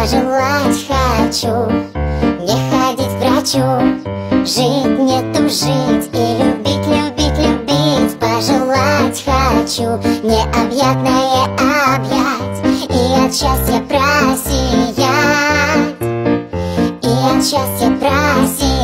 Пожелать хочу Не ходить к врачу. Жить не тужить И любить, любить, любить. Пожелать хочу Необъятное объять И от счастья просиять И от счастья просиять.